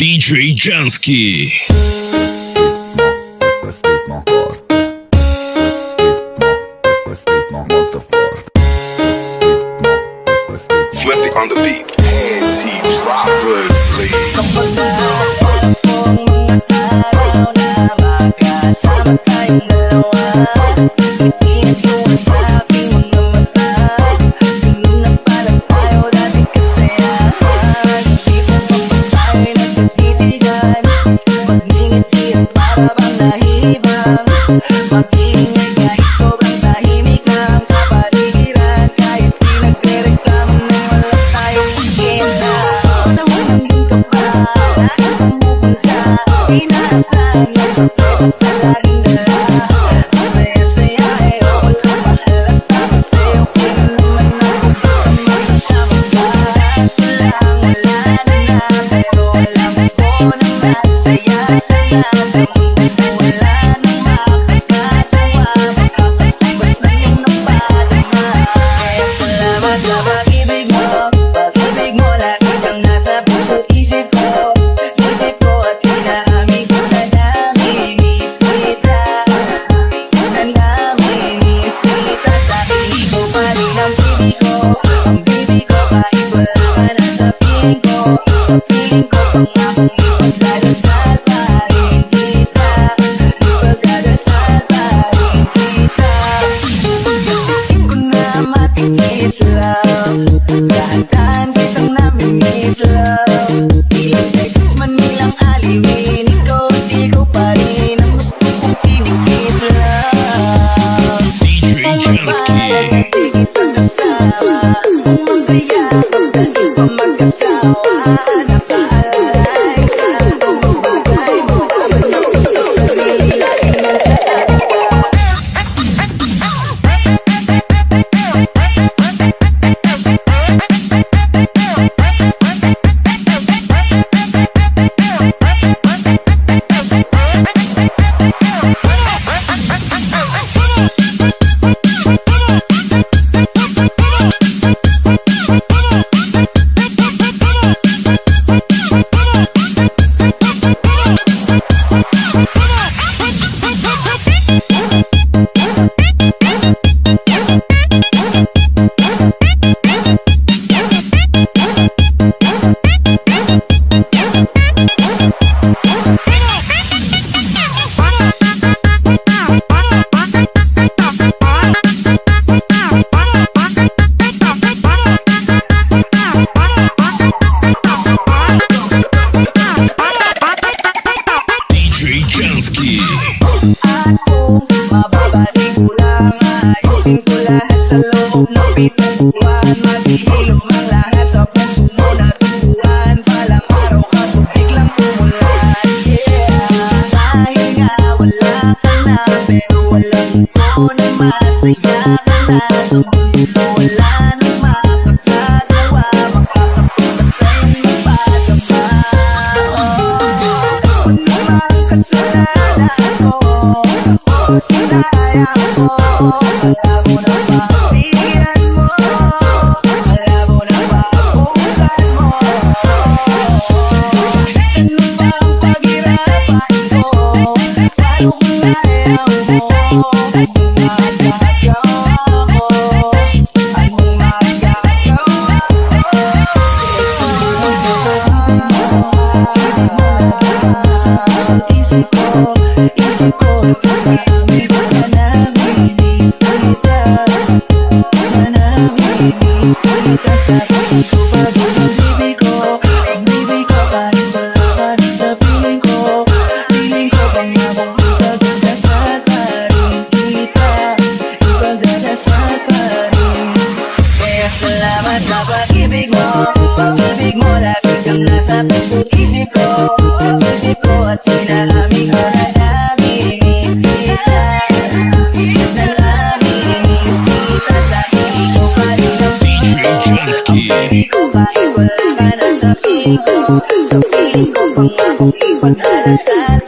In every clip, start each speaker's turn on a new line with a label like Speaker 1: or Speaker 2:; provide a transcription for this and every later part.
Speaker 1: Диджей Джанский.
Speaker 2: yeah, yeah, yeah. Thank you. Paiwan para sa iyo Pag-asa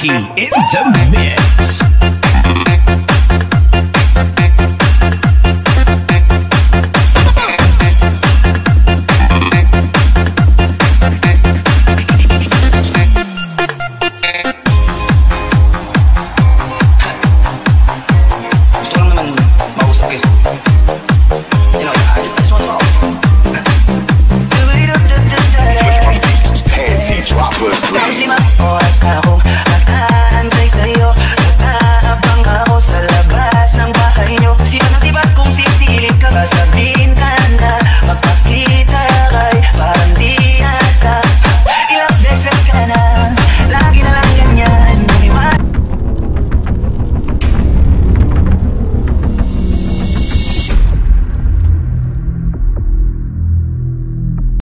Speaker 3: In the